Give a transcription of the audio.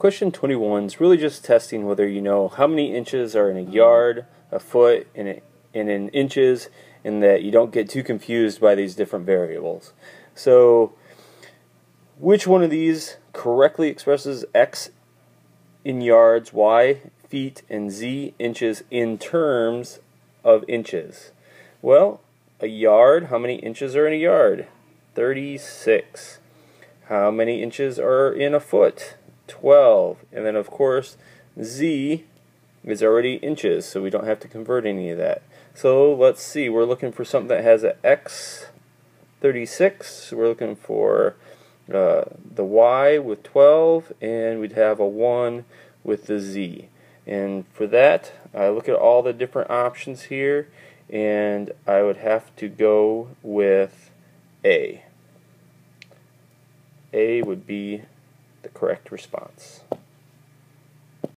Question 21 is really just testing whether you know how many inches are in a yard, a foot, and, a, and in inches, and that you don't get too confused by these different variables. So, which one of these correctly expresses x in yards, y feet, and z inches in terms of inches? Well, a yard, how many inches are in a yard? 36. How many inches are in a foot? 12. And then, of course, Z is already inches, so we don't have to convert any of that. So let's see, we're looking for something that has an X 36. We're looking for uh, the Y with 12, and we'd have a 1 with the Z. And for that, I look at all the different options here, and I would have to go with A. A would be the correct response.